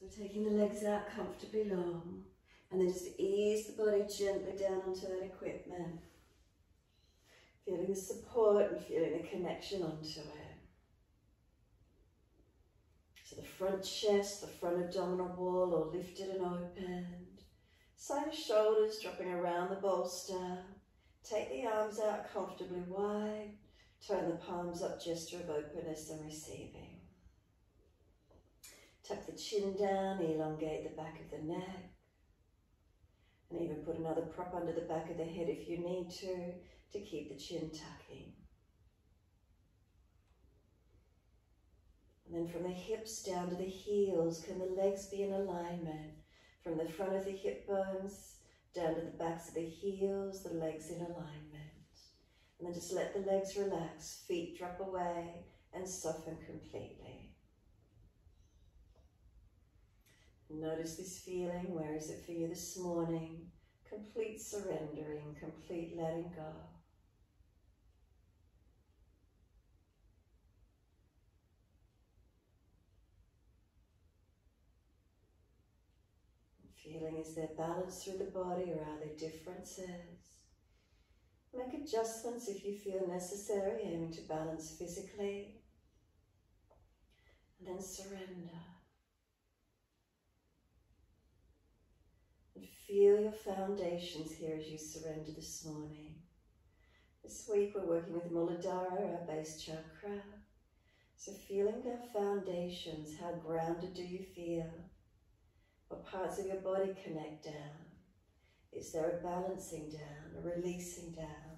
So taking the legs out comfortably long and then just ease the body gently down onto that equipment. Feeling the support and feeling the connection onto it. So the front chest, the front abdominal wall all lifted and opened. Side of shoulders dropping around the bolster. Take the arms out comfortably wide. Turn the palms up, gesture of openness and receiving. Tuck the chin down, elongate the back of the neck. And even put another prop under the back of the head if you need to, to keep the chin tucking. And then from the hips down to the heels, can the legs be in alignment? From the front of the hip bones down to the backs of the heels, the legs in alignment. And then just let the legs relax, feet drop away and soften completely. Notice this feeling. Where is it for you this morning? Complete surrendering, complete letting go. Feeling is there balance through the body or are there differences? Make adjustments if you feel necessary, aiming to balance physically. And then surrender. Feel your foundations here as you surrender this morning. This week we're working with Muladhara, our base chakra. So feeling our foundations, how grounded do you feel? What parts of your body connect down? Is there a balancing down, a releasing down?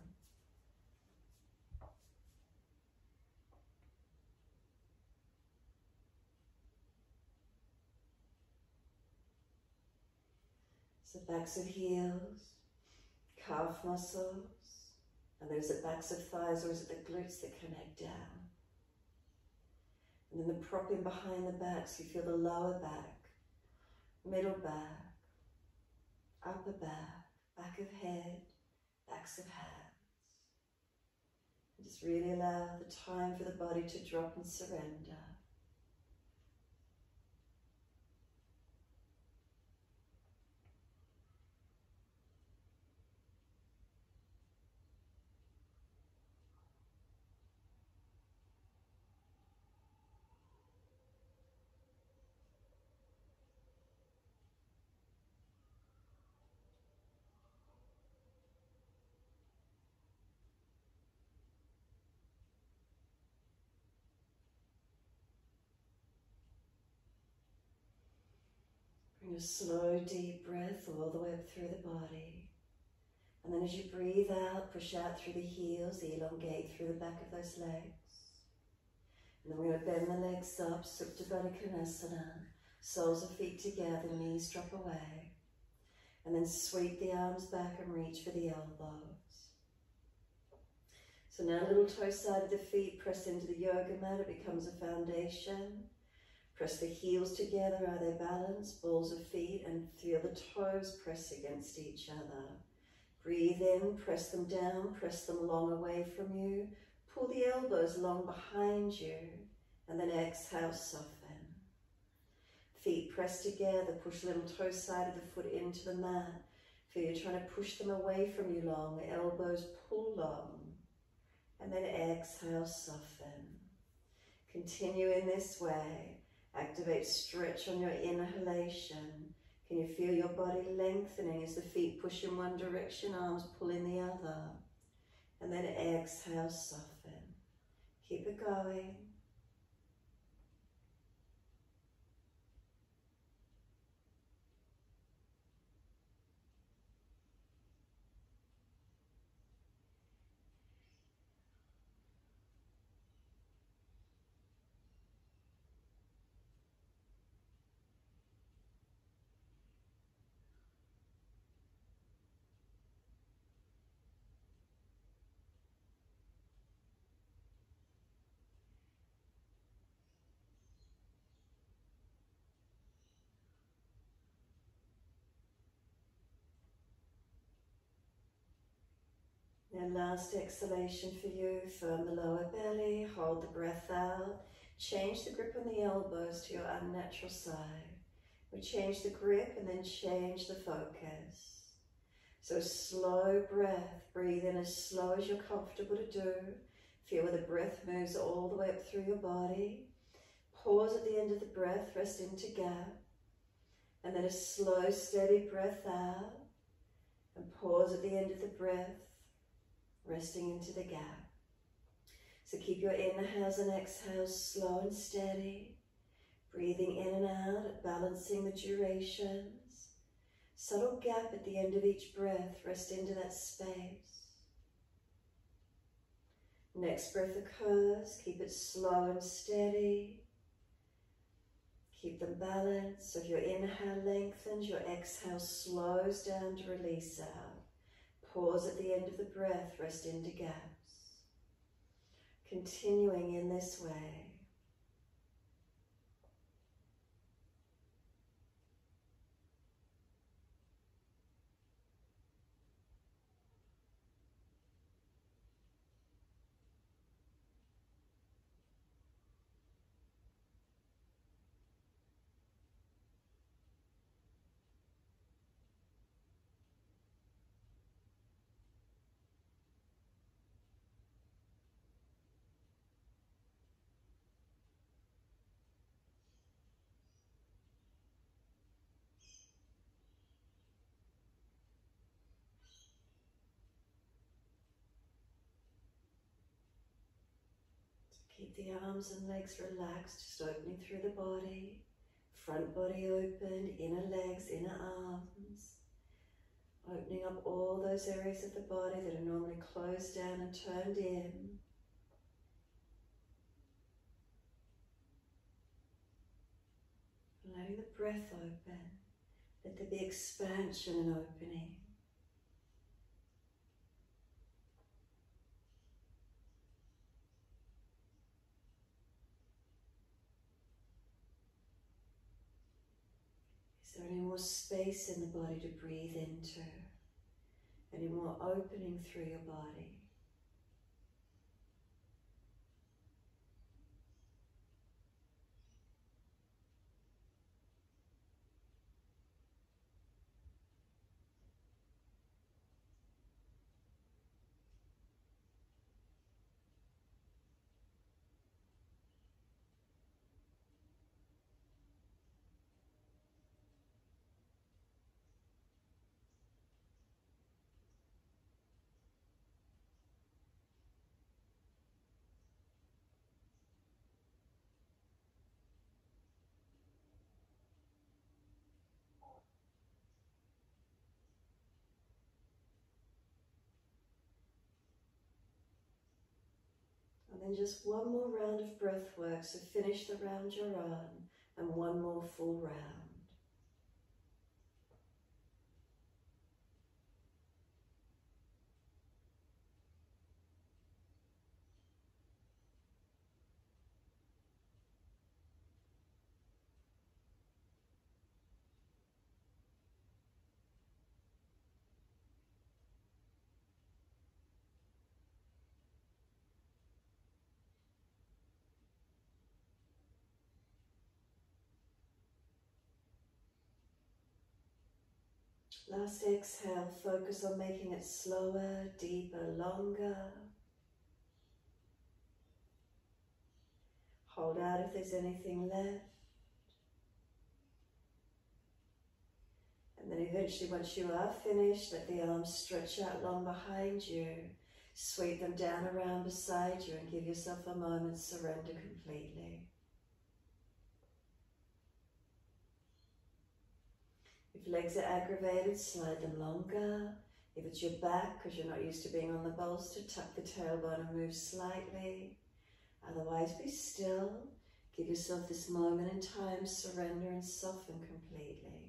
So backs of heels, calf muscles, and there's the backs of thighs or is it the glutes that connect down? And then the propping behind the back, so you feel the lower back, middle back, upper back, back of head, backs of hands. And just really allow the time for the body to drop and surrender. A slow, deep breath all the way up through the body. And then as you breathe out, push out through the heels, elongate through the back of those legs. And then we're going to bend the legs up, Supta Baddha Konasana. Soles of feet together, knees drop away. And then sweep the arms back and reach for the elbows. So now little toe side of the feet, press into the yoga mat, it becomes a foundation. Press the heels together, are they balanced? Balls of feet and feel the toes press against each other. Breathe in, press them down, press them long away from you. Pull the elbows long behind you and then exhale, soften. Feet press together, push little toe side of the foot into the mat. Feel you're trying to push them away from you long, elbows pull long. And then exhale, soften. Continue in this way. Activate stretch on your inhalation. Can you feel your body lengthening as the feet push in one direction, arms pull in the other? And then exhale, soften. Keep it going. Last exhalation for you, firm the lower belly, hold the breath out, change the grip on the elbows to your unnatural side. We change the grip and then change the focus. So slow breath, breathe in as slow as you're comfortable to do. Feel where the breath moves all the way up through your body. Pause at the end of the breath, rest into gap. And then a slow, steady breath out. And pause at the end of the breath, resting into the gap. So keep your inhales and exhales slow and steady. Breathing in and out, balancing the durations. Subtle gap at the end of each breath, rest into that space. Next breath occurs, keep it slow and steady. Keep the balance So if your inhale lengthens, your exhale slows down to release out. Pause at the end of the breath, rest into gaps. Continuing in this way. Keep the arms and legs relaxed, just opening through the body. Front body open, inner legs, inner arms. Opening up all those areas of the body that are normally closed down and turned in. Letting the breath open. Let there be expansion and opening. Is there any more space in the body to breathe into? Any more opening through your body? Then just one more round of breath work. So finish the round you're on and one more full round. Last exhale, focus on making it slower, deeper, longer. Hold out if there's anything left. And then eventually, once you are finished, let the arms stretch out long behind you. Sweep them down around beside you and give yourself a moment, surrender completely. If legs are aggravated, slide them longer. If it's your back, because you're not used to being on the bolster, tuck the tailbone and move slightly. Otherwise, be still. Give yourself this moment in time, surrender and soften completely.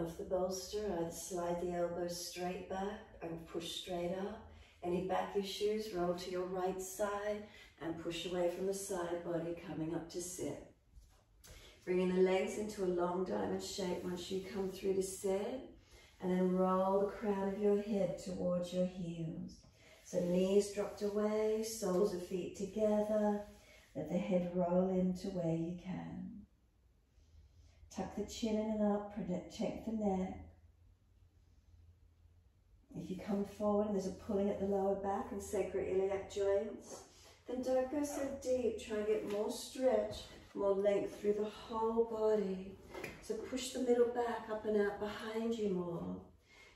Off the bolster, either slide the elbows straight back and push straight up. Any back issues, roll to your right side and push away from the side body, coming up to sit. Bringing the legs into a long diamond shape once you come through to sit. And then roll the crown of your head towards your heels. So knees dropped away, soles of feet together. Let the head roll into where you can. Tuck the chin in and up, check the neck. If you come forward and there's a pulling at the lower back and sacroiliac joints, then don't go so deep. Try and get more stretch, more length through the whole body. So push the middle back up and out behind you more.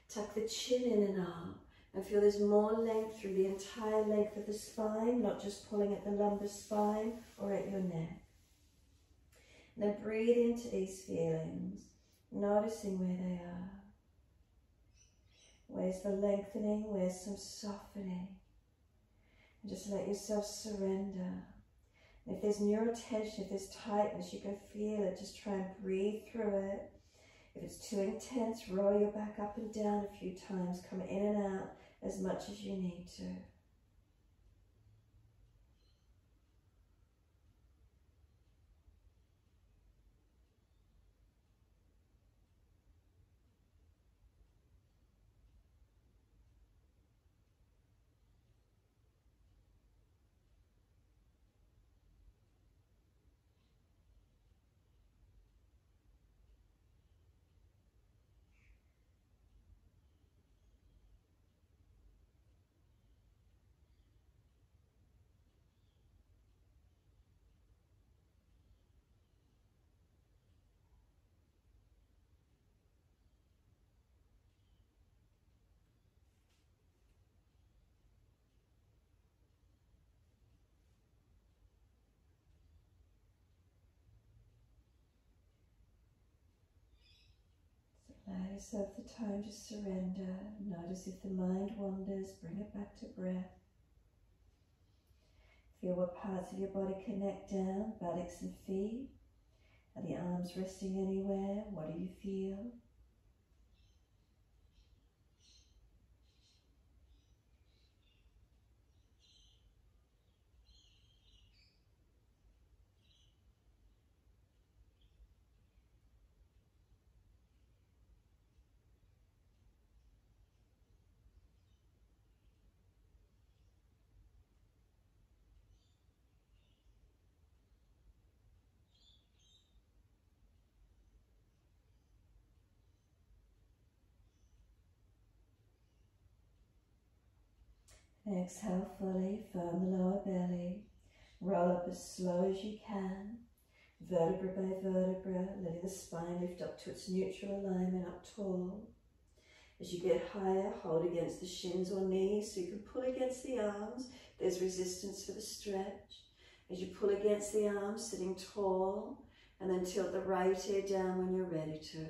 Tuck the chin in and up and feel there's more length through the entire length of the spine, not just pulling at the lumbar spine or at your neck. Now breathe into these feelings, noticing where they are. Where's the lengthening? Where's some softening? And just let yourself surrender. And if there's neurotension, if there's tightness, you can feel it. Just try and breathe through it. If it's too intense, roll your back up and down a few times. Come in and out as much as you need to. Allow yourself the time to surrender. Notice if the mind wanders, bring it back to breath. Feel what parts of your body connect down, buttocks and feet. Are the arms resting anywhere? What do you feel? Exhale fully, firm the lower belly. Roll up as slow as you can, vertebra by vertebra, letting the spine lift up to its neutral alignment, up tall. As you get higher, hold against the shins or knees so you can pull against the arms. There's resistance for the stretch. As you pull against the arms, sitting tall, and then tilt the right ear down when you're ready to.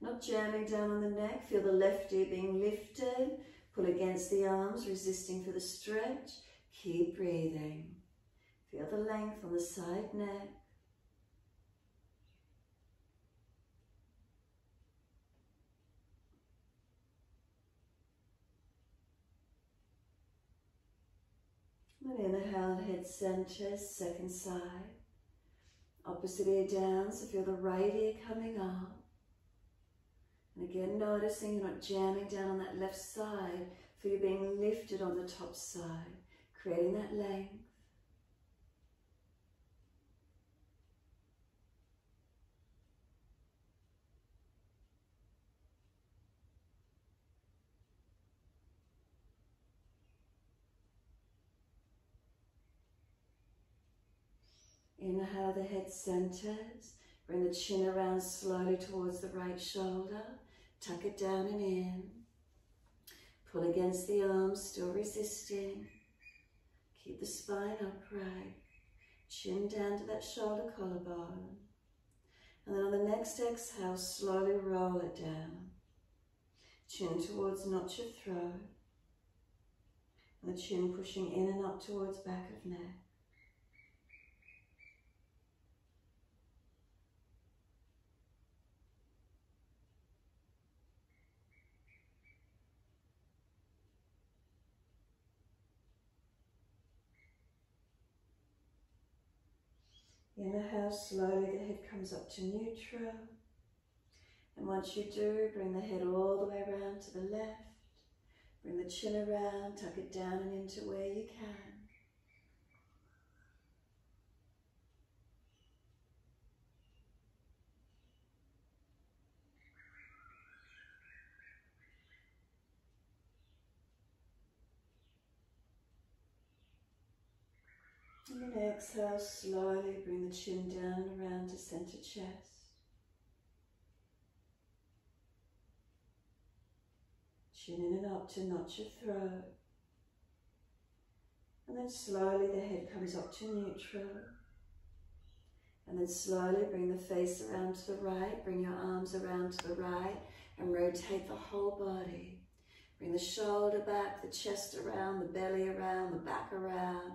Not jamming down on the neck, feel the left ear being lifted, Pull against the arms, resisting for the stretch. Keep breathing. Feel the length on the side neck. And inhale, head center, second side. Opposite ear down, so feel the right ear coming up. And again, noticing you're not jamming down on that left side, for you're being lifted on the top side, creating that length. Inhale, the head centers. Bring the chin around slowly towards the right shoulder. Tuck it down and in. Pull against the arms, still resisting. Keep the spine upright. Chin down to that shoulder collarbone. And then on the next exhale, slowly roll it down. Chin towards notch of throat. And the chin pushing in and up towards back of neck. Inhale, slowly the head comes up to neutral. And once you do, bring the head all the way around to the left. Bring the chin around, tuck it down and into where you can. And then exhale, slowly bring the chin down around to center chest. Chin in and up to notch your throat. And then slowly the head comes up to neutral. And then slowly bring the face around to the right, bring your arms around to the right and rotate the whole body. Bring the shoulder back, the chest around, the belly around, the back around,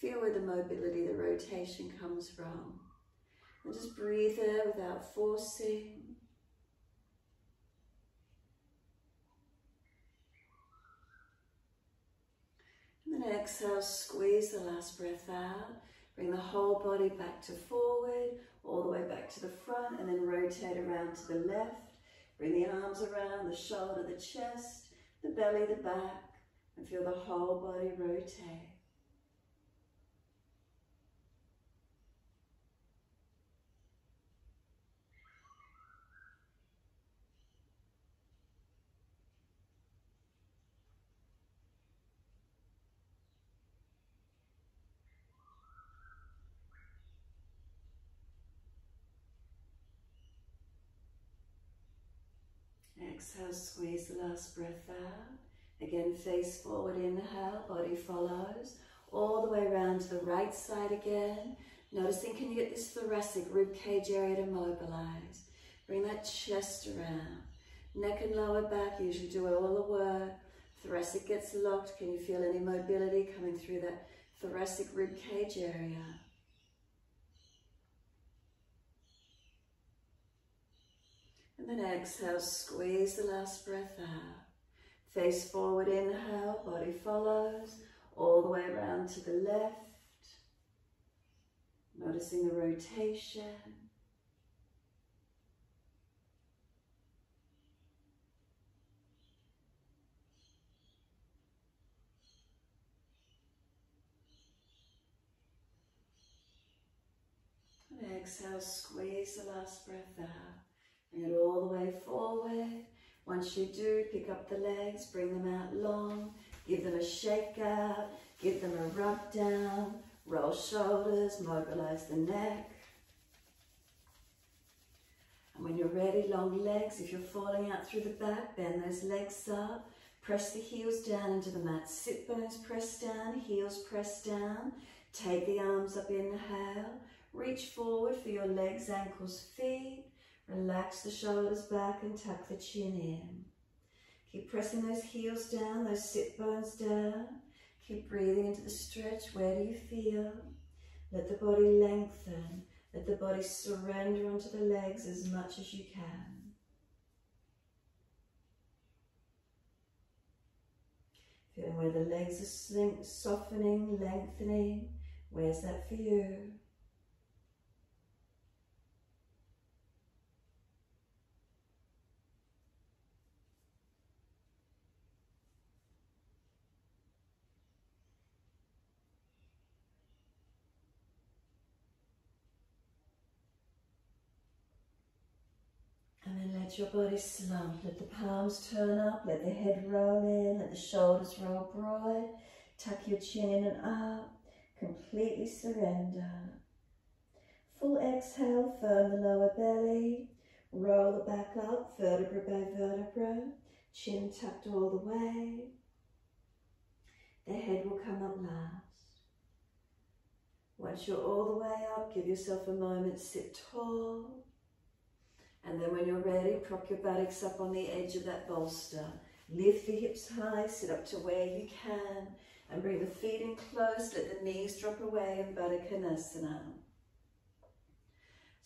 Feel where the mobility, the rotation comes from. And just breathe there without forcing. And then exhale, squeeze the last breath out. Bring the whole body back to forward, all the way back to the front, and then rotate around to the left. Bring the arms around the shoulder, the chest, the belly, the back, and feel the whole body rotate. Exhale, squeeze the last breath out. Again, face forward, inhale, body follows. All the way around to the right side again. Noticing, can you get this thoracic rib cage area to mobilize? Bring that chest around. Neck and lower back usually do all the work. Thoracic gets locked. Can you feel any mobility coming through that thoracic rib cage area? And then exhale, squeeze the last breath out. Face forward, inhale, body follows, all the way around to the left. Noticing the rotation. And exhale, squeeze the last breath out. It all the way forward. Once you do, pick up the legs, bring them out long, give them a shake out, give them a rub down, roll shoulders, mobilize the neck. And when you're ready, long legs, if you're falling out through the back, bend those legs up, press the heels down into the mat, sit bones press down, heels press down, take the arms up, inhale, reach forward for your legs, ankles, feet, Relax the shoulders back and tuck the chin in. Keep pressing those heels down, those sit bones down. Keep breathing into the stretch. Where do you feel? Let the body lengthen. Let the body surrender onto the legs as much as you can. Feeling where the legs are softening, lengthening. Where's that for you? Let your body slump. Let the palms turn up. Let the head roll in. Let the shoulders roll broad. Tuck your chin in and up. Completely surrender. Full exhale, firm the lower belly. Roll the back up, vertebra by vertebra. Chin tucked all the way. The head will come up last. Once you're all the way up, give yourself a moment, sit tall. And then when you're ready, prop your buttocks up on the edge of that bolster. Lift the hips high, sit up to where you can, and bring the feet in close, let the knees drop away in Konasana.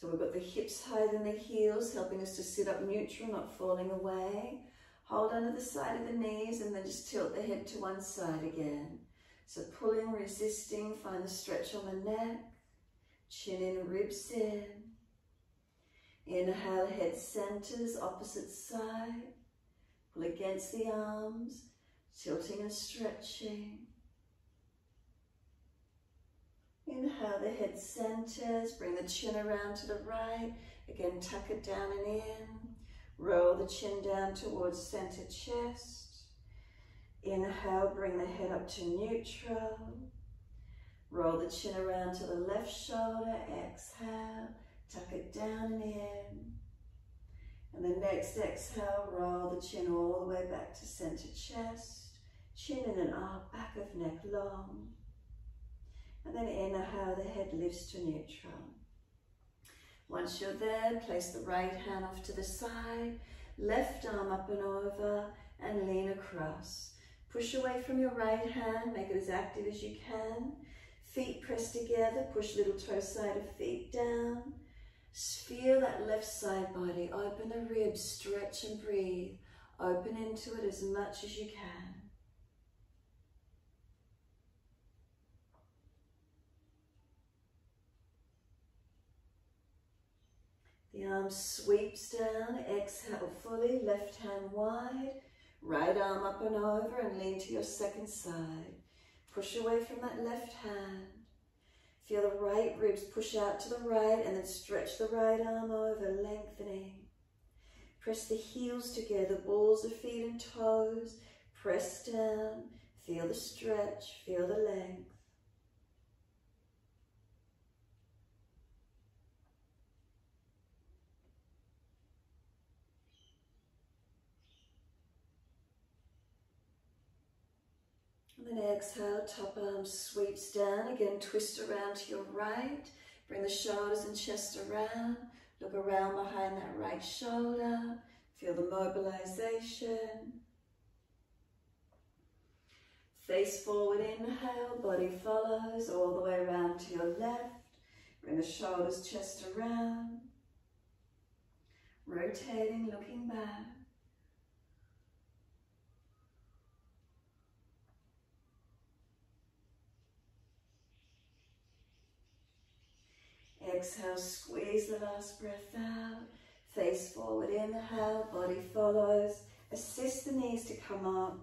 So we've got the hips higher than the heels, helping us to sit up neutral, not falling away. Hold under the side of the knees and then just tilt the head to one side again. So pulling, resisting, find the stretch on the neck. Chin in, ribs in. Inhale, head centers, opposite side. Pull against the arms, tilting and stretching. Inhale, the head centers, bring the chin around to the right. Again, tuck it down and in. Roll the chin down towards center chest. Inhale, bring the head up to neutral. Roll the chin around to the left shoulder. Exhale, tuck it down and in. And the next exhale, roll the chin all the way back to center chest. Chin in and up, back of neck long. And then inhale, the head lifts to neutral. Once you're there, place the right hand off to the side, left arm up and over, and lean across. Push away from your right hand, make it as active as you can. Feet pressed together, push little toe side of feet down. Feel that left side body, open the ribs, stretch and breathe. Open into it as much as you can. The arm sweeps down, exhale fully, left hand wide, right arm up and over and lean to your second side. Push away from that left hand. Feel the right ribs push out to the right and then stretch the right arm over, lengthening. Press the heels together, balls of feet and toes. Press down, feel the stretch, feel the length. And then exhale, top arm sweeps down. Again, twist around to your right. Bring the shoulders and chest around. Look around behind that right shoulder. Feel the mobilization. Face forward, inhale, body follows all the way around to your left. Bring the shoulders, chest around. Rotating, looking back. Exhale, squeeze the last breath out. Face forward, inhale, body follows. Assist the knees to come up.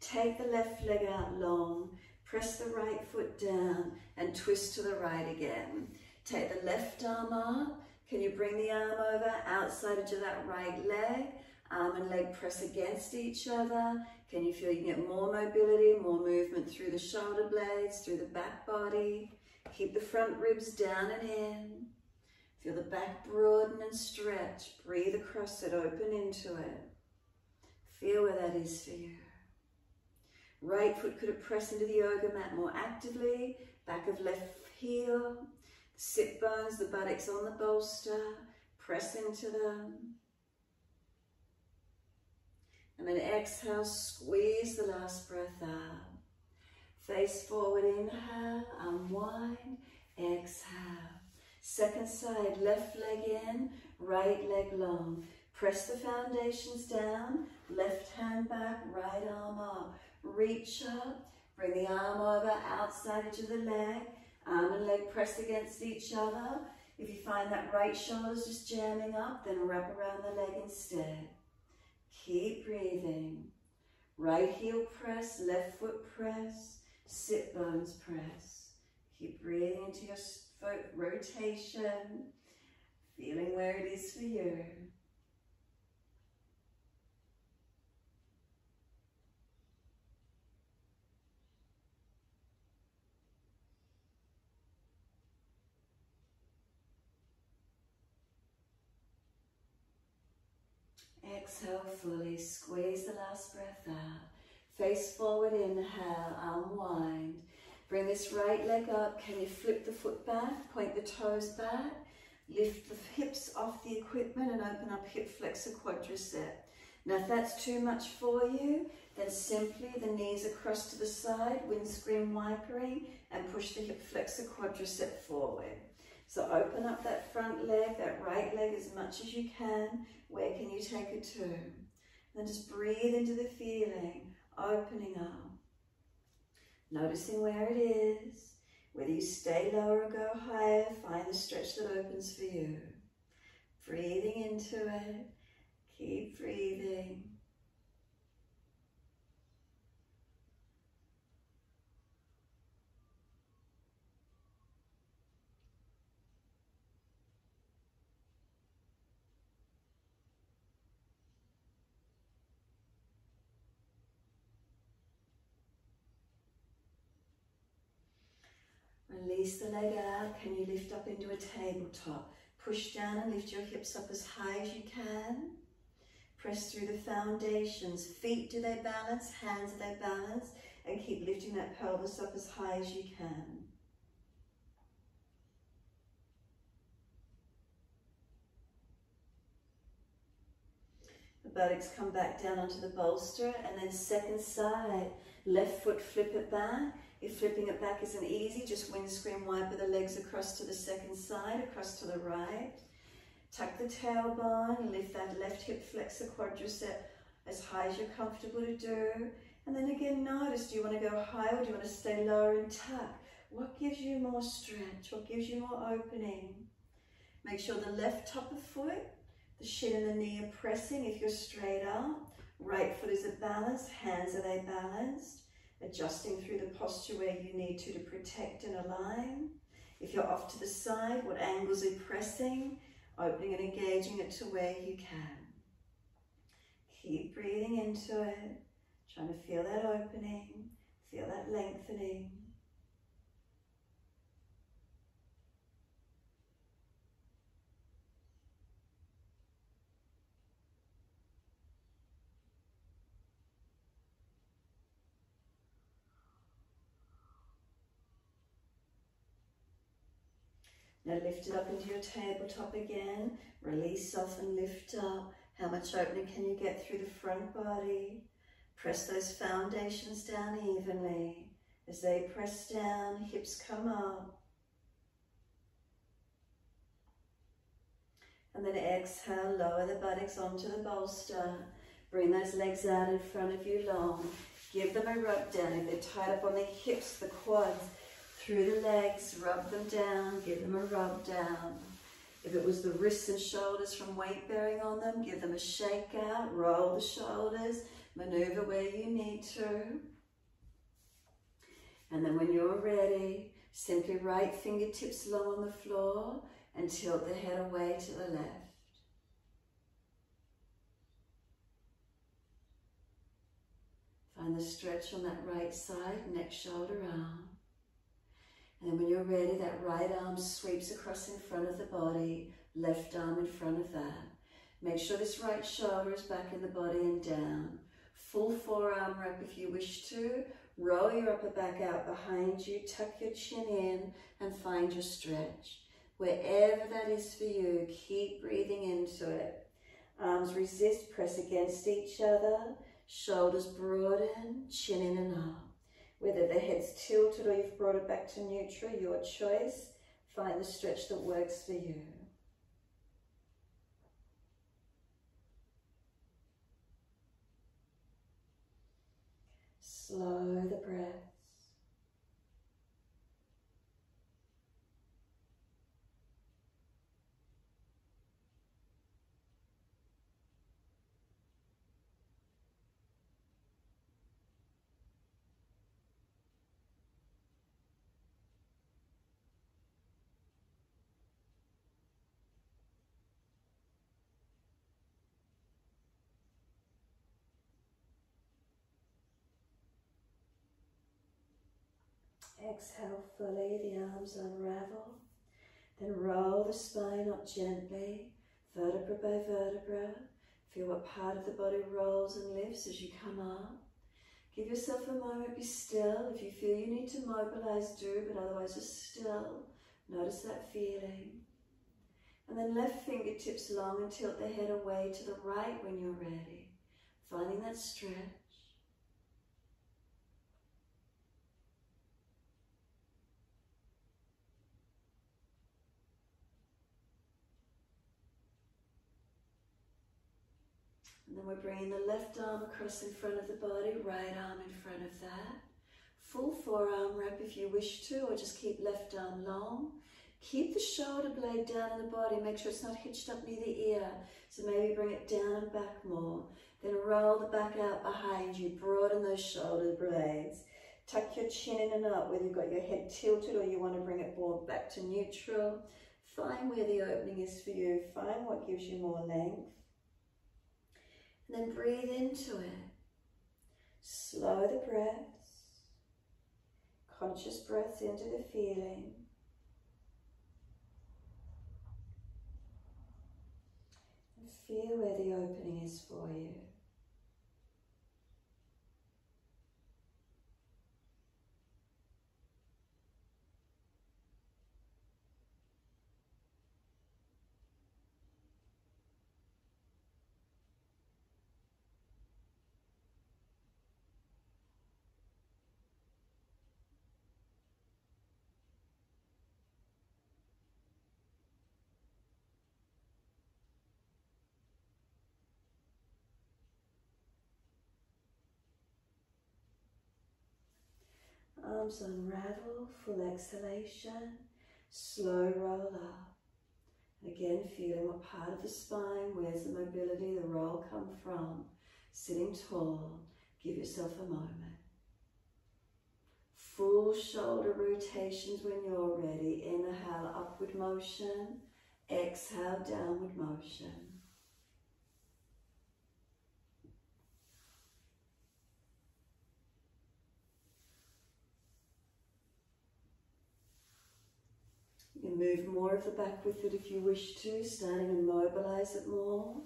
Take the left leg out long. Press the right foot down and twist to the right again. Take the left arm up. Can you bring the arm over outside of that right leg? Arm and leg press against each other. Can you feel you can get more mobility, more movement through the shoulder blades, through the back body? Keep the front ribs down and in. Feel the back broaden and stretch. Breathe across it, open into it. Feel where that is for you. Right foot could press into the yoga mat more actively. Back of left heel. The sit bones, the buttocks on the bolster. Press into them. And then exhale, squeeze the last breath out. Face forward, inhale, unwind, exhale. Second side, left leg in, right leg long. Press the foundations down, left hand back, right arm up. Reach up, bring the arm over, outside edge of the leg. Arm and leg press against each other. If you find that right shoulder's just jamming up, then wrap around the leg instead. Keep breathing. Right heel press, left foot press sit bones press. Keep breathing into your foot rotation, feeling where it is for you. Exhale fully, squeeze the last breath out. Face forward, inhale, unwind. Bring this right leg up. Can you flip the foot back? Point the toes back. Lift the hips off the equipment and open up hip flexor quadricep. Now if that's too much for you, then simply the knees across to the side, windscreen wipering, and push the hip flexor quadricep forward. So open up that front leg, that right leg as much as you can. Where can you take it to? Then just breathe into the feeling opening up, noticing where it is. Whether you stay lower or go higher, find the stretch that opens for you. Breathing into it. Keep breathing. Release the leg out. Can you lift up into a tabletop? Push down and lift your hips up as high as you can. Press through the foundations. Feet, do they balance? Hands, do they balance? And keep lifting that pelvis up as high as you can. The buttocks come back down onto the bolster and then second side. Left foot, flip it back. If flipping it back isn't easy, just windscreen wiper the legs across to the second side, across to the right. Tuck the tailbone, lift that left hip flexor quadricep as high as you're comfortable to do. And then again, notice, do you want to go higher or do you want to stay lower and tuck? What gives you more stretch? What gives you more opening? Make sure the left top of foot, the shin and the knee are pressing if you're straight up. Right foot is at balance, hands are they balanced? Adjusting through the posture where you need to to protect and align. If you're off to the side, what angles are pressing, opening and engaging it to where you can. Keep breathing into it, trying to feel that opening, feel that lengthening. Now lift it up into your tabletop again. Release, off and lift up. How much opening can you get through the front body? Press those foundations down evenly. As they press down, hips come up. And then exhale, lower the buttocks onto the bolster. Bring those legs out in front of you long. Give them a rub down. If they're tied up on the hips, the quads, through the legs, rub them down, give them a rub down. If it was the wrists and shoulders from weight bearing on them, give them a shake out, roll the shoulders, maneuver where you need to. And then when you're ready, simply right fingertips low on the floor and tilt the head away to the left. Find the stretch on that right side, neck, shoulder, arm. And when you're ready, that right arm sweeps across in front of the body, left arm in front of that. Make sure this right shoulder is back in the body and down. Full forearm wrap if you wish to. Roll your upper back out behind you, tuck your chin in and find your stretch. Wherever that is for you, keep breathing into it. Arms resist, press against each other. Shoulders broaden, chin in and up. Whether the head's tilted or you've brought it back to neutral, your choice. Find the stretch that works for you. Slow the breath. Exhale fully, the arms unravel. Then roll the spine up gently, vertebra by vertebra. Feel what part of the body rolls and lifts as you come up. Give yourself a moment, be still. If you feel you need to mobilize, do, but otherwise just still. Notice that feeling. And then left fingertips long and tilt the head away to the right when you're ready. Finding that stretch. And then we're bringing the left arm across in front of the body, right arm in front of that. Full forearm wrap if you wish to, or just keep left arm long. Keep the shoulder blade down in the body. Make sure it's not hitched up near the ear. So maybe bring it down and back more. Then roll the back out behind you. Broaden those shoulder blades. Tuck your chin in and up, whether you've got your head tilted or you want to bring it more back to neutral. Find where the opening is for you. Find what gives you more length. And then breathe into it. Slow the breaths. Conscious breaths into the feeling. Feel where the opening is for you. Arms unravel, full exhalation, slow roll up. Again, feeling what part of the spine, where's the mobility, the roll come from. Sitting tall, give yourself a moment. Full shoulder rotations when you're ready. Inhale, upward motion. Exhale, downward motion. Move more of the back with it if you wish to, starting and mobilize it more.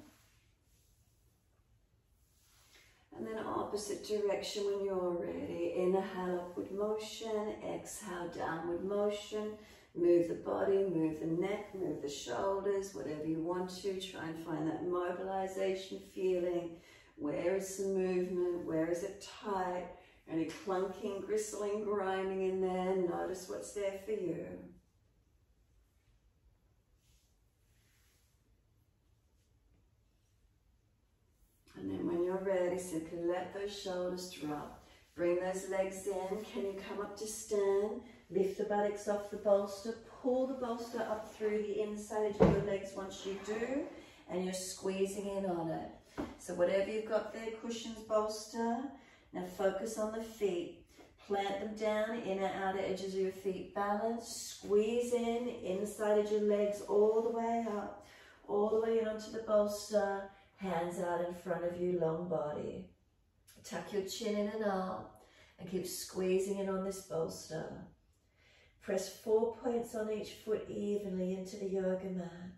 And then opposite direction when you're ready. Inhale, upward motion. Exhale, downward motion. Move the body, move the neck, move the shoulders, whatever you want to. Try and find that mobilization feeling. Where is the movement? Where is it tight? Any clunking, gristling, grinding in there? Notice what's there for you. And then simply let those shoulders drop. Bring those legs in. Can you come up to stand? Lift the buttocks off the bolster. Pull the bolster up through the inside of your legs once you do. And you're squeezing in on it. So whatever you've got there, cushions, bolster. Now focus on the feet. Plant them down, inner, outer edges of your feet. Balance. Squeeze in, inside of your legs all the way up. All the way in onto the bolster Hands out in front of you, long body. Tuck your chin in and up and keep squeezing in on this bolster. Press four points on each foot evenly into the yoga mat.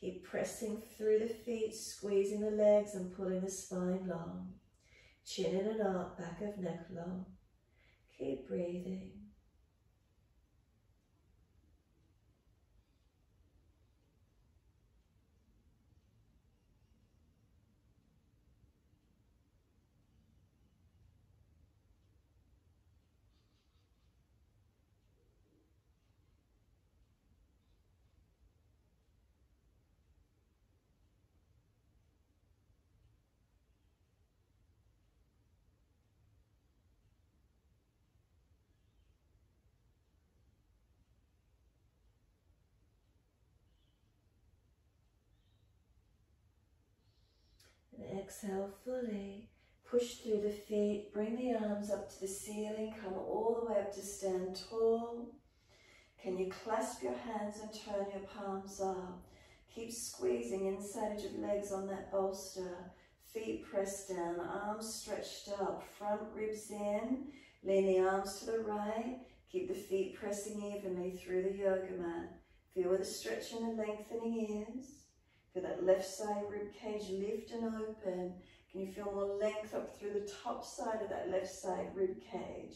Keep pressing through the feet, squeezing the legs and pulling the spine long. Chin in and up, back of neck long. Keep breathing. Exhale fully. Push through the feet, bring the arms up to the ceiling, come all the way up to stand tall. Can you clasp your hands and turn your palms up? Keep squeezing inside of your legs on that bolster. Feet pressed down, arms stretched up, front ribs in. Lean the arms to the right. Keep the feet pressing evenly through the yoga mat. Feel where the stretching and lengthening is. Feel that left side rib cage lift and open. Can you feel more length up through the top side of that left side rib cage?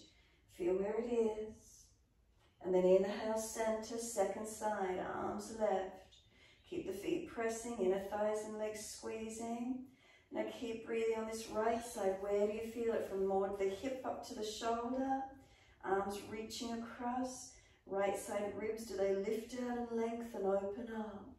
Feel where it is. And then inhale, center, second side, arms left. Keep the feet pressing, inner thighs and legs squeezing. Now keep breathing on this right side. Where do you feel it? From more the hip up to the shoulder. Arms reaching across. Right side ribs, do they lift out and lengthen, open up?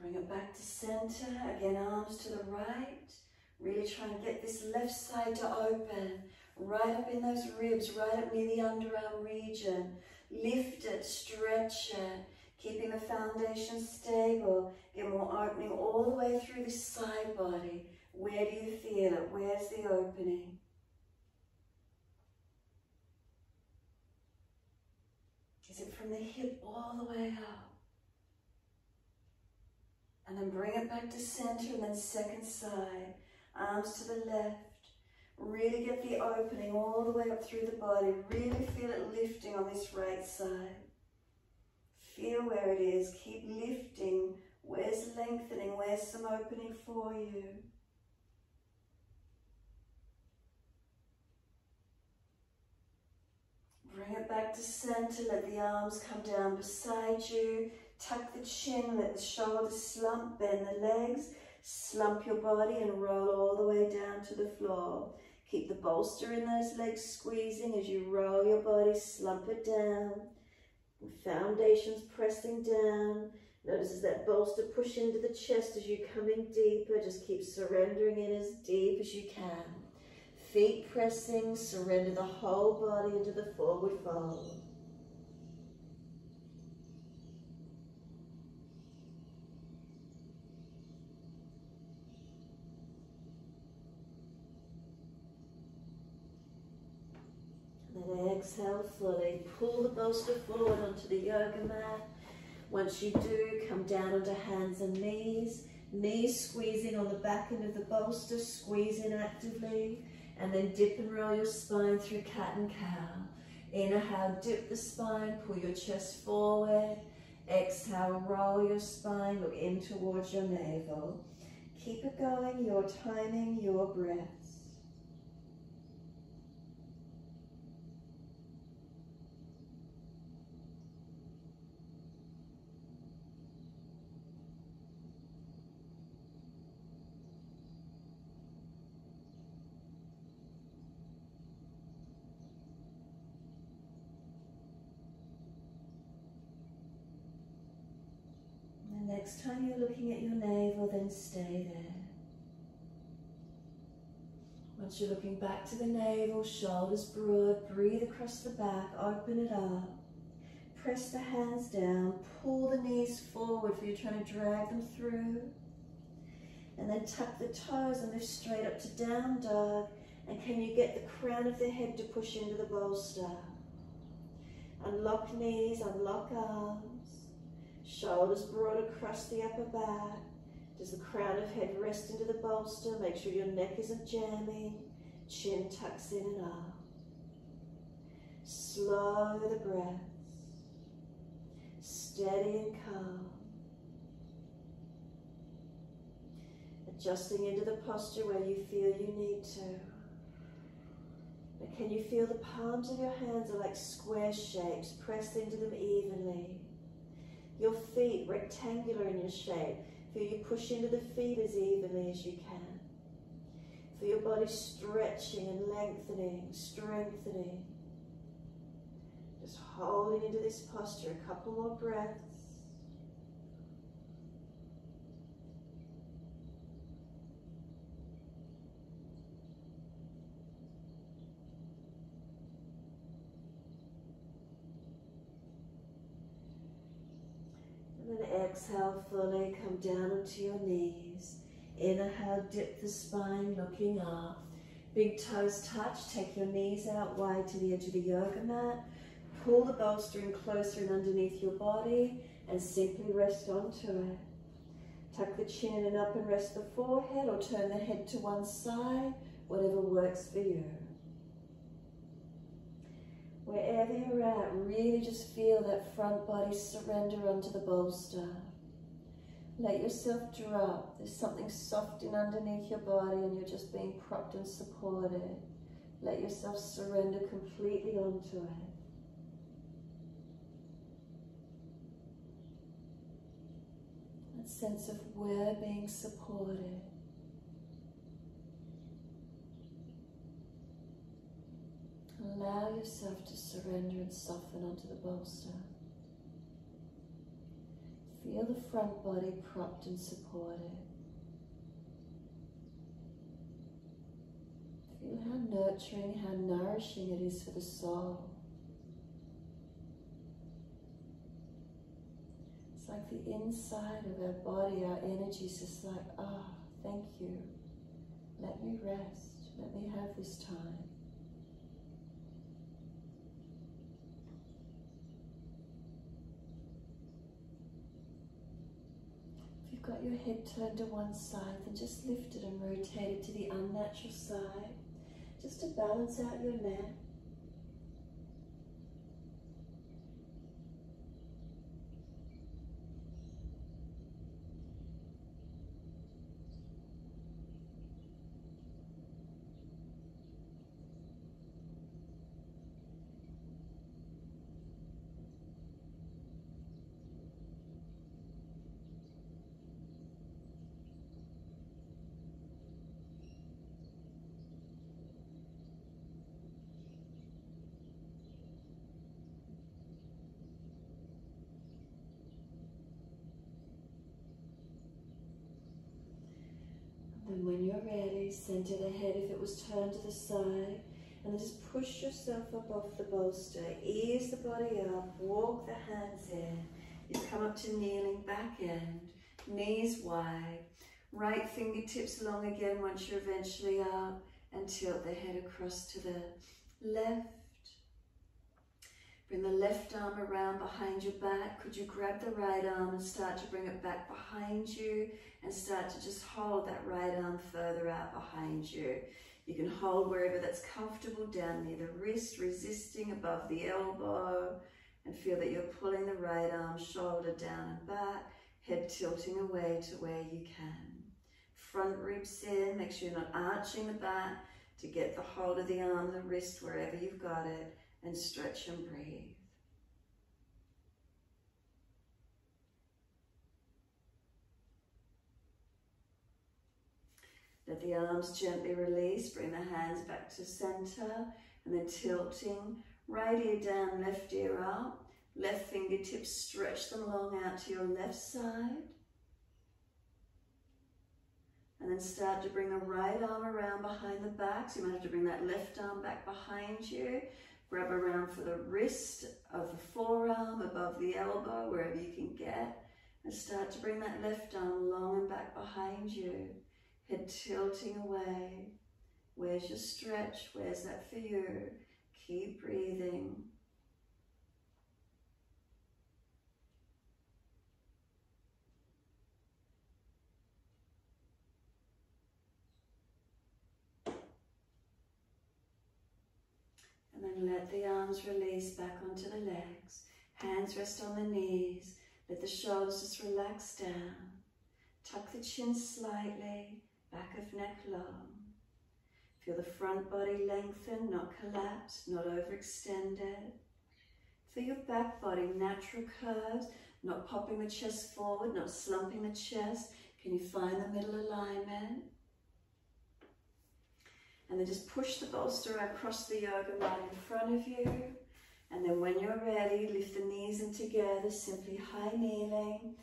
Bring it back to center. Again, arms to the right. Really try and get this left side to open. Right up in those ribs, right up near the underarm region. Lift it, stretch it. Keeping the foundation stable. Get more opening all the way through the side body. Where do you feel it? Where's the opening? Is it from the hip all the way up? And then bring it back to center and then second side. Arms to the left. Really get the opening all the way up through the body. Really feel it lifting on this right side. Feel where it is. Keep lifting. Where's lengthening? Where's some opening for you? Bring it back to center. Let the arms come down beside you. Tuck the chin. Let the shoulders slump. Bend the legs. Slump your body and roll all the way down to the floor. Keep the bolster in those legs squeezing as you roll your body. Slump it down. Foundations pressing down. Notice as that bolster push into the chest as you come in deeper. Just keep surrendering in as deep as you can. Feet pressing, surrender the whole body into the forward fold. Exhale fully. Pull the bolster forward onto the yoga mat. Once you do, come down onto hands and knees. Knees squeezing on the back end of the bolster, squeeze in actively. And then dip and roll your spine through cat and cow. Inhale, dip the spine, pull your chest forward. Exhale, roll your spine, look in towards your navel. Keep it going, your timing, your breath. Next time you're looking at your navel, then stay there. Once you're looking back to the navel, shoulders broad, breathe across the back, open it up. Press the hands down, pull the knees forward if you're trying to drag them through. And then tuck the toes and lift straight up to down dog. And can you get the crown of the head to push into the bolster? Unlock knees, unlock arms. Shoulders broad across the upper back. Does the crown of head rest into the bolster? Make sure your neck isn't jamming. Chin tucks in and up. Slow the breath. Steady and calm. Adjusting into the posture where you feel you need to. Can you feel the palms of your hands are like square shapes? pressed into them evenly. Your feet rectangular in your shape. Feel you push into the feet as evenly as you can. Feel your body stretching and lengthening, strengthening. Just holding into this posture. A couple more breaths. Exhale fully, come down onto your knees. Inhale, dip the spine, looking up. Big toes touch, take your knees out wide to the edge of the yoga mat. Pull the bolster in closer and underneath your body and simply rest onto it. Tuck the chin and up and rest the forehead or turn the head to one side, whatever works for you. Wherever you're at, really just feel that front body surrender onto the bolster. Let yourself drop. There's something soft in underneath your body and you're just being propped and supported. Let yourself surrender completely onto it. That sense of we're being supported. Allow yourself to surrender and soften onto the bolster. Feel the front body propped and supported. Feel how nurturing, how nourishing it is for the soul. It's like the inside of our body, our energy is just like, ah, oh, thank you. Let me rest. Let me have this time. Got your head turned to one side, then just lift it and rotate it to the unnatural side, just to balance out your neck. And when you're ready, center the head if it was turned to the side. And just push yourself up off the bolster. Ease the body up. Walk the hands in. You come up to kneeling back end. Knees wide. Right fingertips long again once you're eventually up. And tilt the head across to the left Bring the left arm around behind your back. Could you grab the right arm and start to bring it back behind you and start to just hold that right arm further out behind you. You can hold wherever that's comfortable down near the wrist, resisting above the elbow and feel that you're pulling the right arm, shoulder down and back, head tilting away to where you can. Front ribs in, make sure you're not arching the back to get the hold of the arm, the wrist, wherever you've got it and stretch and breathe. Let the arms gently release, bring the hands back to center, and then tilting, right ear down, left ear up, left fingertips, stretch them long out to your left side. And then start to bring the right arm around behind the back. So you might have to bring that left arm back behind you. Grab around for the wrist of the forearm, above the elbow, wherever you can get. And start to bring that left arm long and back behind you. Head tilting away. Where's your stretch? Where's that for you? Keep breathing. And then let the arms release back onto the legs. Hands rest on the knees. Let the shoulders just relax down. Tuck the chin slightly, back of neck long. Feel the front body lengthen, not collapse, not overextended. Feel your back body, natural curves, not popping the chest forward, not slumping the chest. Can you find the middle alignment? And then just push the bolster across the yoga mat in front of you. And then when you're ready, lift the knees in together, simply high kneeling.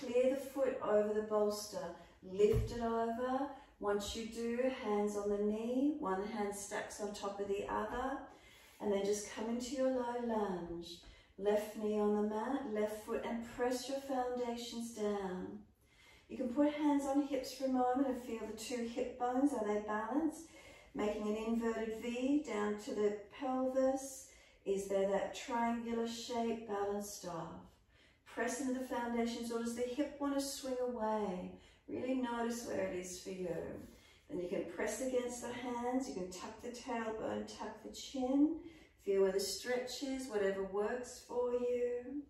Clear the foot over the bolster, lift it over. Once you do, hands on the knee, one hand stacks on top of the other. And then just come into your low lunge. Left knee on the mat, left foot, and press your foundations down. You can put hands on hips for a moment and feel the two hip bones, are they balanced? Making an inverted V down to the pelvis. Is there that triangular shape balanced off? Press into the foundations or does the hip want to swing away? Really notice where it is for you. Then you can press against the hands, you can tuck the tailbone, tuck the chin, feel where the stretch is, whatever works for you.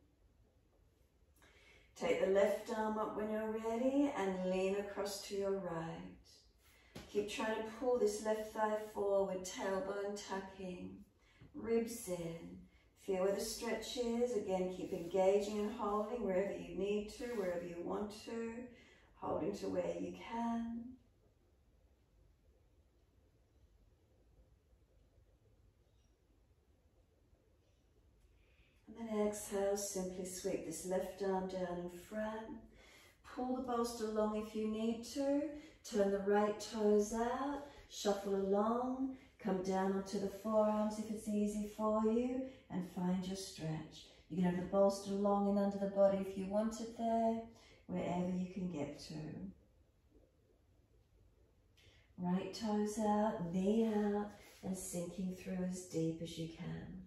Take the left arm up when you're ready and lean across to your right. Keep trying to pull this left thigh forward, tailbone tucking, ribs in. Feel where the stretch is. Again, keep engaging and holding wherever you need to, wherever you want to, holding to where you can. And then exhale, simply sweep this left arm down in front. Pull the bolster along if you need to. Turn the right toes out. Shuffle along. Come down onto the forearms if it's easy for you. And find your stretch. You can have the bolster long and under the body if you want it there. Wherever you can get to. Right toes out, knee out, and sinking through as deep as you can.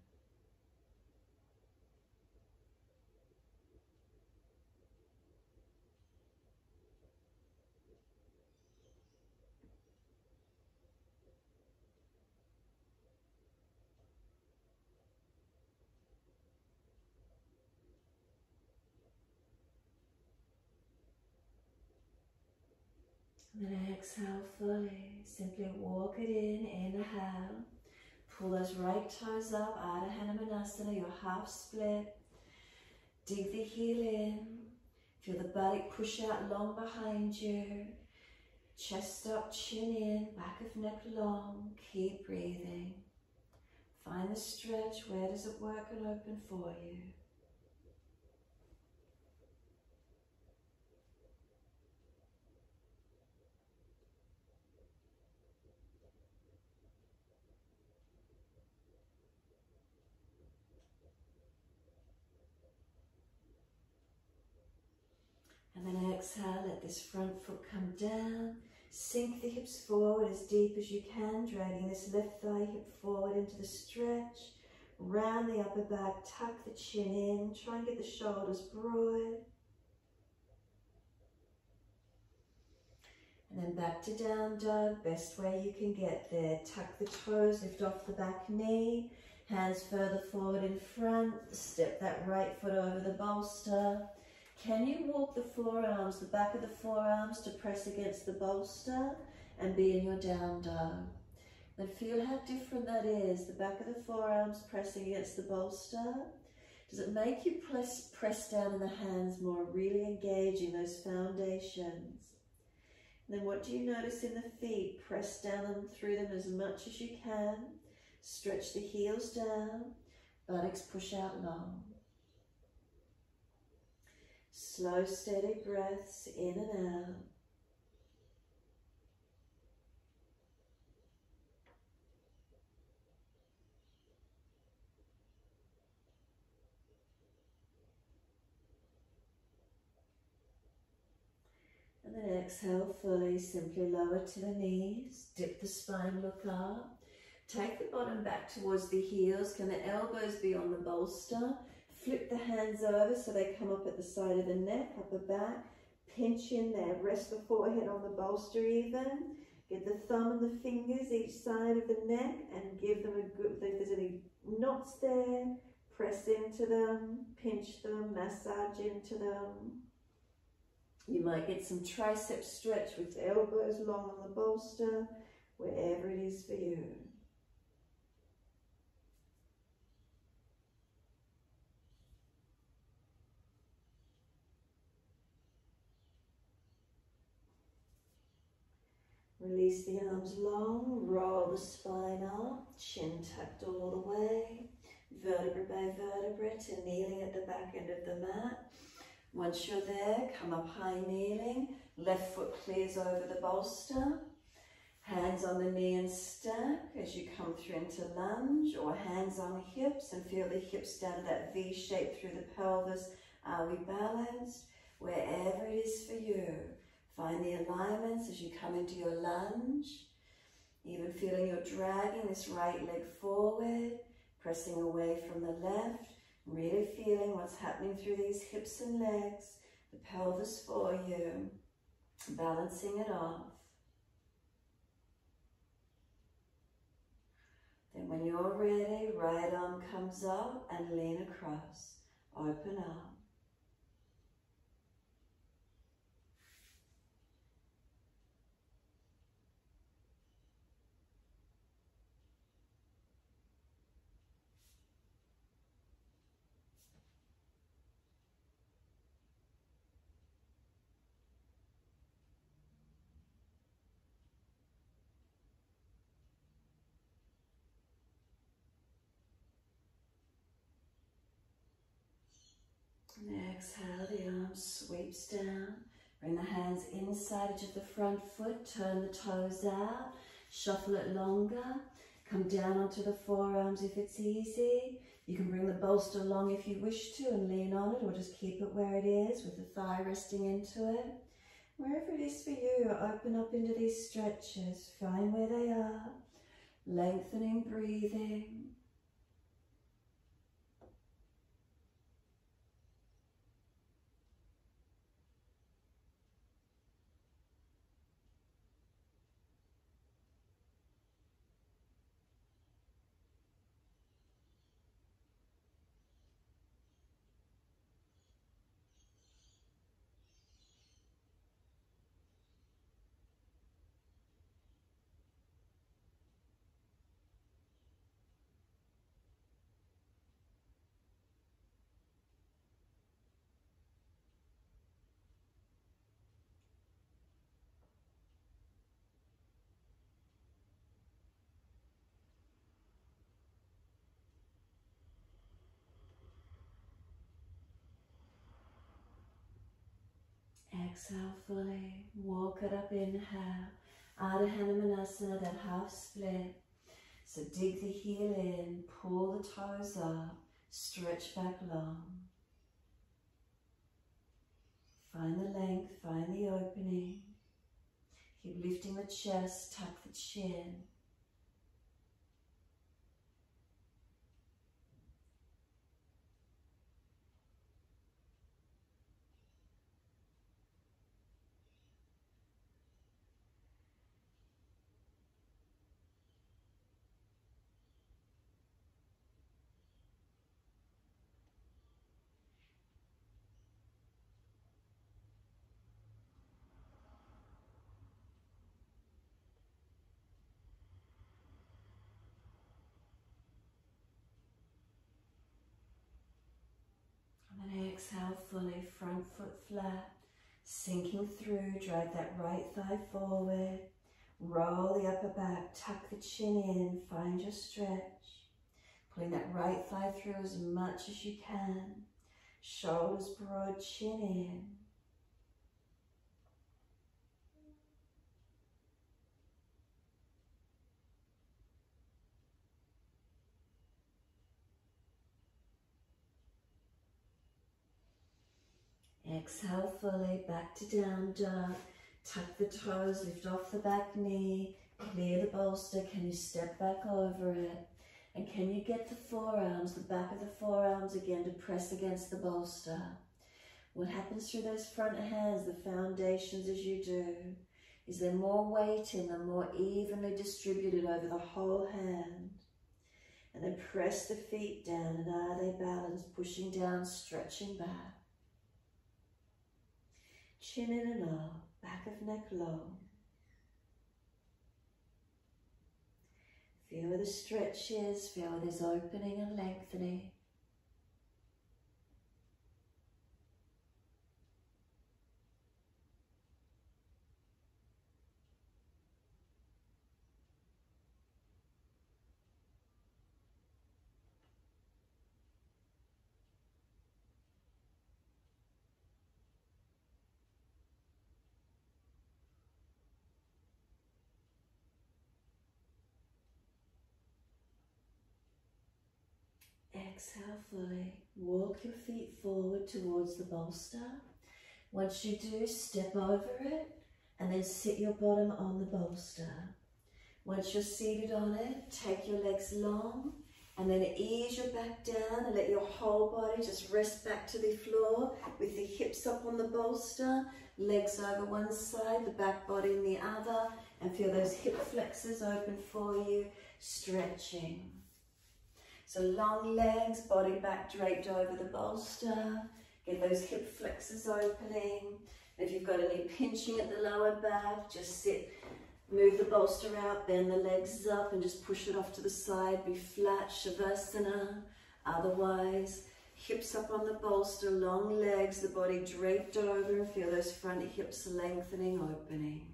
And then exhale fully. Simply walk it in, inhale. Pull those right toes up, Ardha Hanumanasana, your half split. Dig the heel in. Feel the belly push out long behind you. Chest up, chin in, back of neck long. Keep breathing. Find the stretch. Where does it work and open for you? And then exhale, let this front foot come down. Sink the hips forward as deep as you can, dragging this left thigh hip forward into the stretch. Round the upper back, tuck the chin in, try and get the shoulders broad. And then back to down dog, best way you can get there. Tuck the toes, lift off the back knee, hands further forward in front, step that right foot over the bolster. Can you walk the forearms, the back of the forearms to press against the bolster and be in your down dog? Then feel how different that is, the back of the forearms pressing against the bolster. Does it make you press, press down in the hands more, really engaging those foundations? And then what do you notice in the feet? Press down them through them as much as you can. Stretch the heels down, buttocks push out long. Slow, steady breaths in and out. And then exhale fully, simply lower to the knees, dip the spine, look up. Take the bottom back towards the heels. Can the elbows be on the bolster? Flip the hands over so they come up at the side of the neck, upper back. Pinch in there, rest the forehead on the bolster even. Get the thumb and the fingers each side of the neck and give them a good, if there's any knots there, press into them, pinch them, massage into them. You might get some tricep stretch with elbows long on the bolster, wherever it is for you. Release the arms long, roll the spine up, chin tucked all the way, vertebra by vertebra to kneeling at the back end of the mat. Once you're there, come up high kneeling, left foot clears over the bolster, hands on the knee and stack as you come through into lunge, or hands on the hips and feel the hips down that V shape through the pelvis. Are we balanced? Wherever it is for you. Find the alignments as you come into your lunge. Even feeling you're dragging this right leg forward, pressing away from the left. Really feeling what's happening through these hips and legs, the pelvis for you, balancing it off. Then when you're ready, right arm comes up and lean across. Open up. Exhale, the arm sweeps down. Bring the hands inside edge of the front foot, turn the toes out, shuffle it longer. Come down onto the forearms if it's easy. You can bring the bolster along if you wish to and lean on it or just keep it where it is with the thigh resting into it. Wherever it is for you, open up into these stretches. Find where they are. Lengthening, breathing. Exhale fully, walk it up, inhale. Ardha Hanumanasana, that half split. So dig the heel in, pull the toes up, stretch back long. Find the length, find the opening. Keep lifting the chest, tuck the chin. Exhale fully, front foot flat, sinking through, drag that right thigh forward, roll the upper back, tuck the chin in, find your stretch, pulling that right thigh through as much as you can, shoulders broad, chin in, Exhale fully, back to down dog. Tuck the toes, lift off the back knee, clear the bolster. Can you step back over it? And can you get the forearms, the back of the forearms again to press against the bolster? What happens through those front hands, the foundations as you do, is there more weight in them, more evenly distributed over the whole hand. And then press the feet down and are they balanced, pushing down, stretching back. Chin in and up, back of neck low. Feel where the stretch is, feel where there's opening and lengthening. Exhale fully. Walk your feet forward towards the bolster. Once you do, step over it and then sit your bottom on the bolster. Once you're seated on it, take your legs long and then ease your back down and let your whole body just rest back to the floor with the hips up on the bolster, legs over one side, the back body in the other, and feel those hip flexors open for you, stretching. So long legs, body back draped over the bolster. Get those hip flexors opening. If you've got any pinching at the lower back, just sit, move the bolster out, bend the legs up and just push it off to the side. Be flat, Shavasana. Otherwise, hips up on the bolster, long legs, the body draped over feel those front hips lengthening, opening.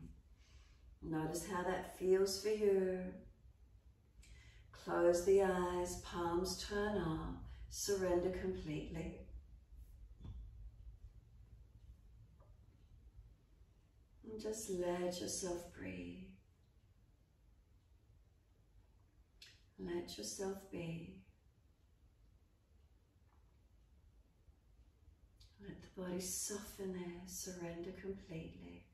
Notice how that feels for you. Close the eyes, palms turn up, surrender completely. And just let yourself breathe. Let yourself be. Let the body soften there, surrender completely.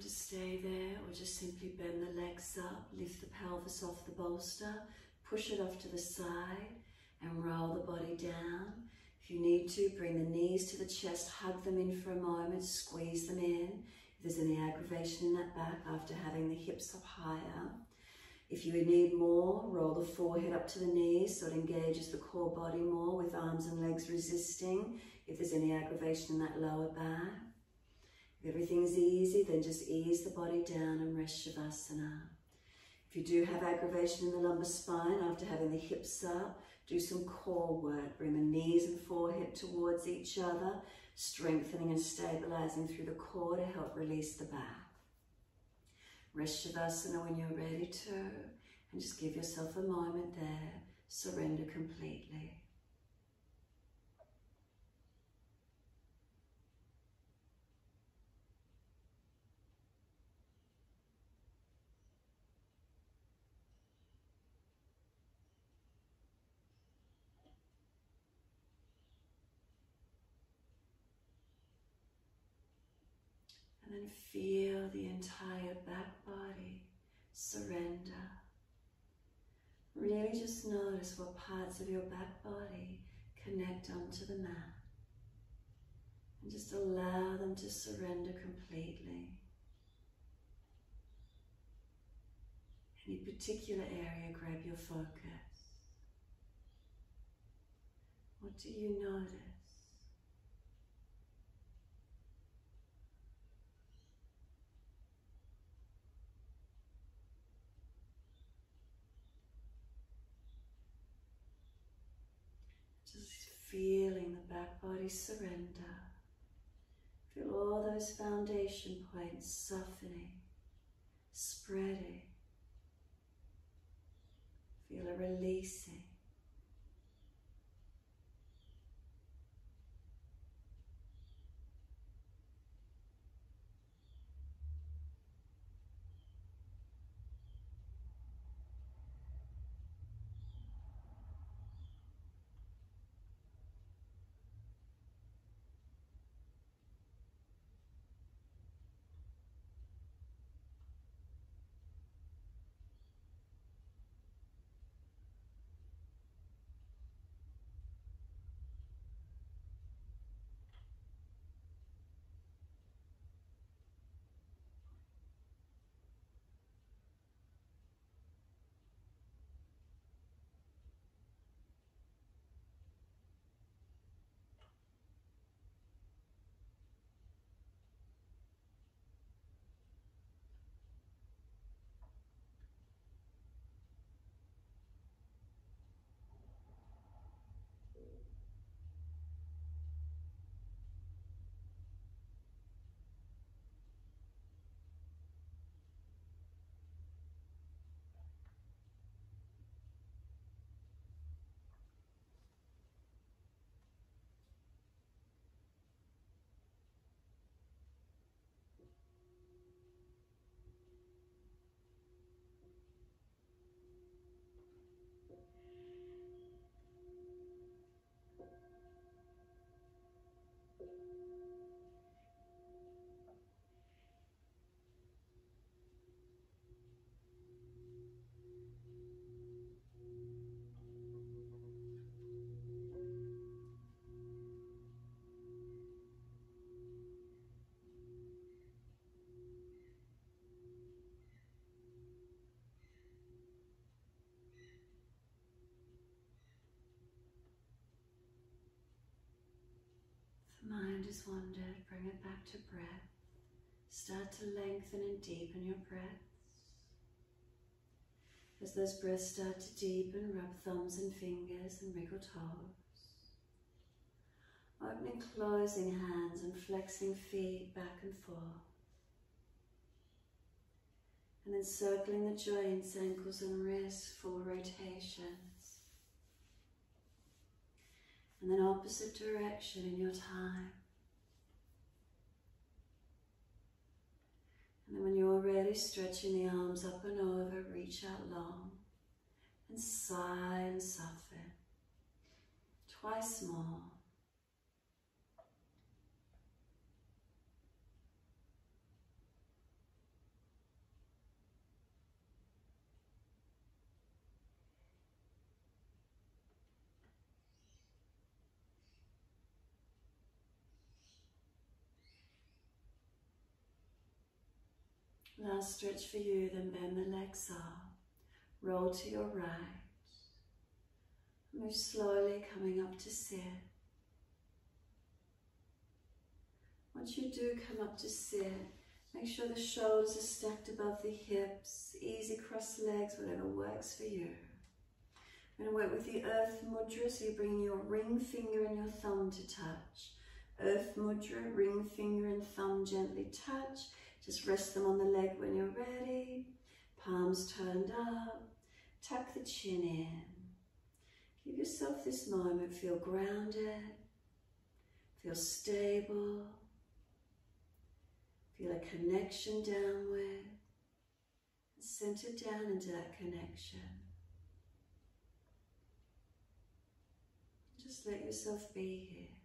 To stay there or just simply bend the legs up, lift the pelvis off the bolster, push it off to the side and roll the body down. If you need to, bring the knees to the chest, hug them in for a moment, squeeze them in. If there's any aggravation in that back after having the hips up higher. If you need more, roll the forehead up to the knees so it engages the core body more with arms and legs resisting. If there's any aggravation in that lower back. If everything's easy, then just ease the body down and rest Shavasana. If you do have aggravation in the lumbar spine after having the hips up, do some core work. Bring the knees and forehead towards each other, strengthening and stabilizing through the core to help release the back. Rest Shavasana when you're ready to, and just give yourself a moment there. Surrender completely. And then feel the entire back body surrender. Really just notice what parts of your back body connect onto the mat. And just allow them to surrender completely. Any particular area, grab your focus. What do you notice? feeling the back body surrender. Feel all those foundation points softening, spreading. Feel a releasing. Mind has wandered, bring it back to breath. Start to lengthen and deepen your breaths. As those breaths start to deepen, rub thumbs and fingers and wriggle toes. Opening, closing hands and flexing feet back and forth. And then circling the joints, ankles and wrists, full rotations. And then opposite direction in your time. And then when you're ready, stretching the arms up and over, reach out long and sigh and soften. Twice more. Last stretch for you, then bend the legs up. Roll to your right. Move slowly coming up to sit. Once you do come up to sit, make sure the shoulders are stacked above the hips. Easy cross legs, whatever works for you. I'm going to work with the Earth Mudra, so you're bringing your ring finger and your thumb to touch. Earth Mudra, ring finger and thumb gently touch. Just rest them on the leg when you're ready. Palms turned up. Tuck the chin in. Give yourself this moment. Feel grounded. Feel stable. Feel a connection downward. Center down into that connection. Just let yourself be here.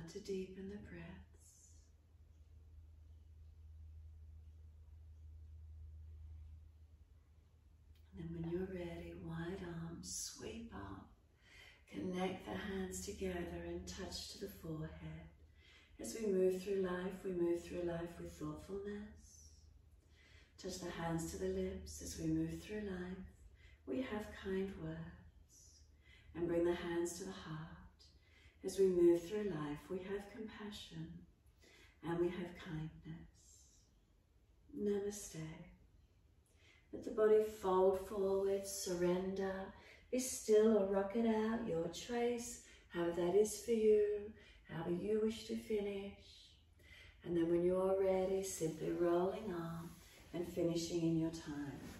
Start to deepen the breaths. And then when you're ready, wide arms, sweep up. Connect the hands together and touch to the forehead. As we move through life, we move through life with thoughtfulness. Touch the hands to the lips as we move through life. We have kind words. And bring the hands to the heart. As we move through life, we have compassion and we have kindness. Namaste. Let the body fold forward, surrender, be still or rock it out, your choice, however that is for you, however you wish to finish. And then when you're ready, simply rolling on and finishing in your time.